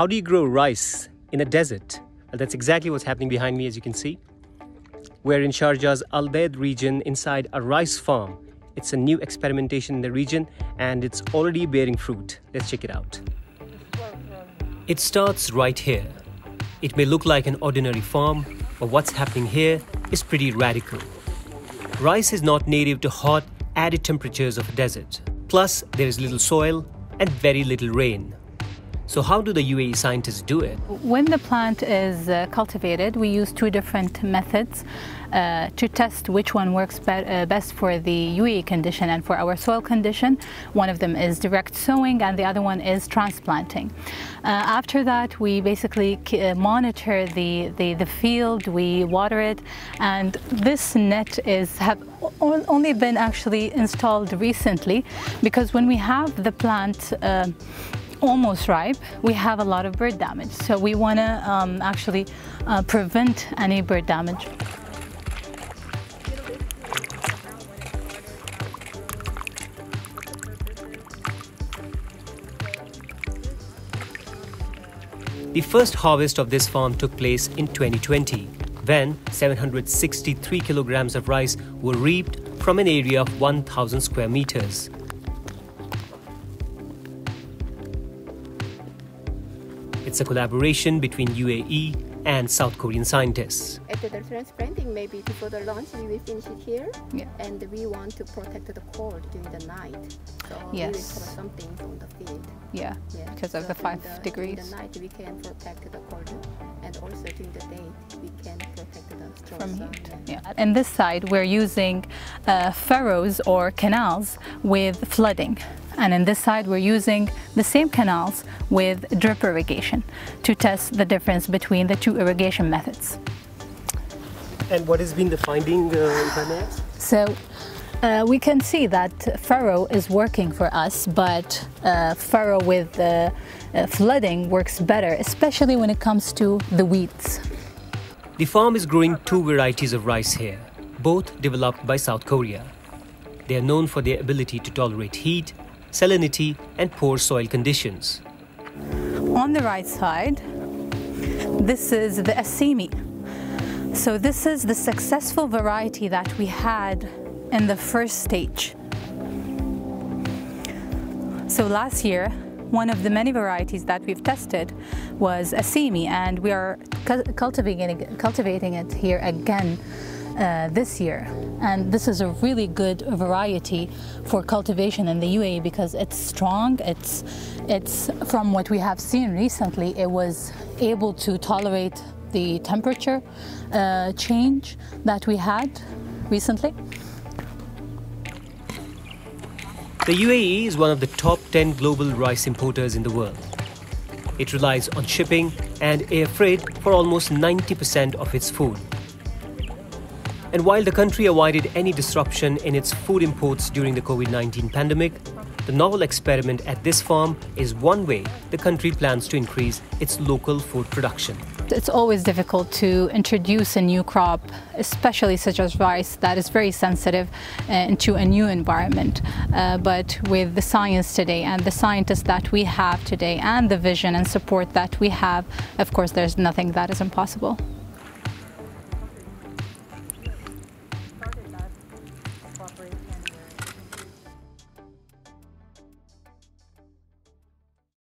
How do you grow rice in a desert? Well, that's exactly what's happening behind me, as you can see. We're in Sharjah's Al Dhaid region inside a rice farm. It's a new experimentation in the region and it's already bearing fruit. Let's check it out. It starts right here. It may look like an ordinary farm, but what's happening here is pretty radical. Rice is not native to hot, added temperatures of a desert. Plus, there is little soil and very little rain. So, how do the UAE scientists do it? When the plant is uh, cultivated, we use two different methods uh, to test which one works be uh, best for the UAE condition and for our soil condition. One of them is direct sowing, and the other one is transplanting. Uh, after that, we basically uh, monitor the, the, the field, we water it, and this net is have only been actually installed recently because when we have the plant uh, almost ripe, we have a lot of bird damage. So we want to um, actually uh, prevent any bird damage. The first harvest of this farm took place in 2020, when 763 kilograms of rice were reaped from an area of 1,000 square meters. It's a collaboration between UAE and South Korean scientists. After the transplanting, maybe before the launch, we will finish it here. Yeah. And we want to protect the core during the night. So Yes. we will cover something on the field. Yeah, Yeah. because of the five During degrees the night, we can protect the core. And also during the day, we can protect the strong from sun. heat. Yeah. Yeah. And this side, we're using uh, furrows or canals with flooding. And in this side, we're using the same canals with drip irrigation to test the difference between the two irrigation methods. And what has been the finding, uh, if I may ask? So uh, we can see that furrow is working for us, but uh, furrow with uh, uh, flooding works better, especially when it comes to the weeds. The farm is growing two varieties of rice here, both developed by South Korea. They are known for their ability to tolerate heat, salinity, and poor soil conditions. On the right side, this is the Asemi. So this is the successful variety that we had in the first stage. So last year, one of the many varieties that we've tested was Asemi, and we are cu- cultivating cultivating it here again uh, this year. And this is a really good variety for cultivation in the UAE because it's strong. It's, it's from what we have seen recently, it was able to tolerate the temperature uh, change that we had recently. The UAE is one of the top 10 global rice importers in the world. It relies on shipping and air freight for almost 90% of its food. And while the country avoided any disruption in its food imports during the COVID 19 pandemic, the novel experiment at this farm is one way the country plans to increase its local food production. It's always difficult to introduce a new crop, especially such as rice, that is very sensitive uh, into a new environment. Uh, but with the science today and the scientists that we have today and the vision and support that we have, of course, there's nothing that is impossible.